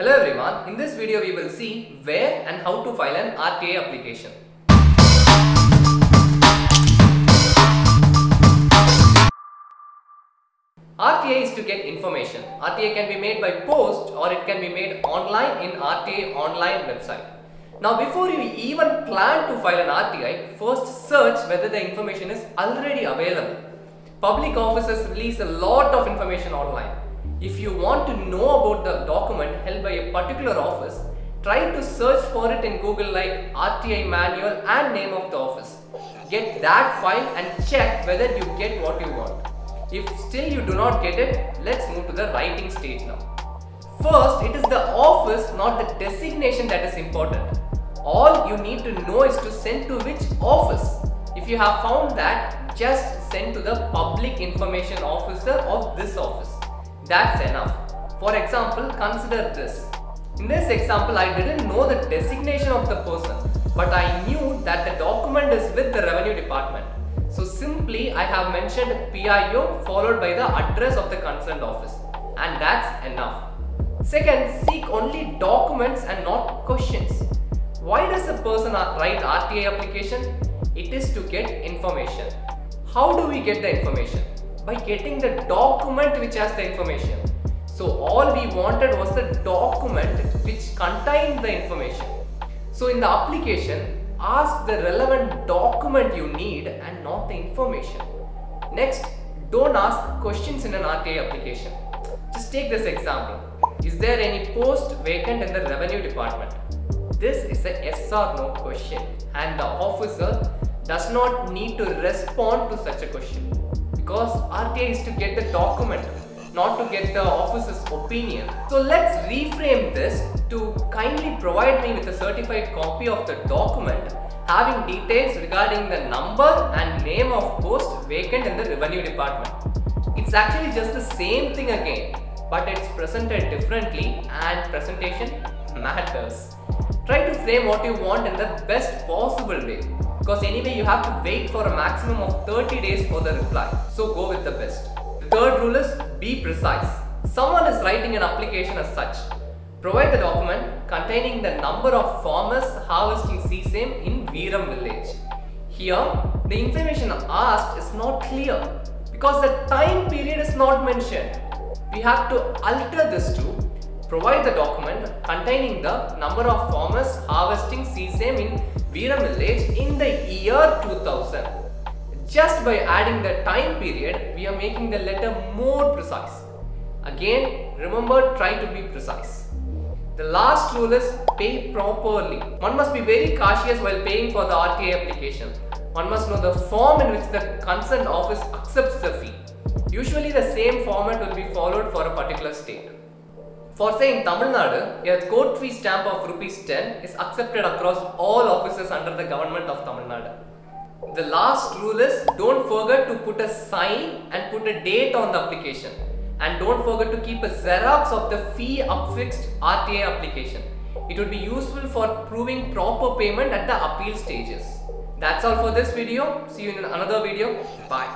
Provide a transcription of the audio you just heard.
Hello everyone, in this video we will see where and how to file an RTI application. RTI is to get information. RTI can be made by post or it can be made online in RTI online website. Now before you even plan to file an RTI, first search whether the information is already available. Public offices release a lot of information online. If you want to know about the document held by a particular office, try to search for it in Google like RTI manual and name of the office. Get that file and check whether you get what you want. If still you do not get it, let's move to the writing stage now. First, it is the office, not the designation that is important. All you need to know is to send to which office. If you have found that, just send to the public information officer of this office. That's enough. For example, consider this. In this example, I didn't know the designation of the person, but I knew that the document is with the revenue department. So simply I have mentioned PIO followed by the address of the concerned office and that's enough. Second, seek only documents and not questions. Why does a person write RTI application? It is to get information. How do we get the information? By getting the document which has the information. So all we wanted was the document which contained the information. So in the application, ask the relevant document you need and not the information. Next, don't ask questions in an RTI application. Just take this example. Is there any post vacant in the revenue department? This is a yes or no question and the officer does not need to respond to such a question because RTI is to get the document not to get the officer's opinion. So let's reframe this to kindly provide me with a certified copy of the document having details regarding the number and name of post vacant in the revenue department. It's actually just the same thing again, but it's presented differently and presentation matters. Try to frame what you want in the best possible way because anyway you have to wait for a maximum of 30 days for the reply. So go with the best. The third rule is be precise. Someone is writing an application as such. Provide the document containing the number of farmers harvesting sesame in Veeram village. Here, the information asked is not clear because the time period is not mentioned. We have to alter this to provide the document containing the number of farmers harvesting sesame in Veeram village in the year 2000. Just by adding the time period, we are making the letter more precise. Again, remember try to be precise. The last rule is pay properly. One must be very cautious while paying for the RTI application. One must know the form in which the concerned office accepts the fee. Usually the same format will be followed for a particular state. For say in Tamil Nadu, a court fee stamp of rupees 10 is accepted across all offices under the government of Tamil Nadu. The last rule is don't forget to put a sign and put a date on the application. And don't forget to keep a xerox of the fee affixed RTI application. It would be useful for proving proper payment at the appeal stages. That's all for this video. See you in another video. Bye.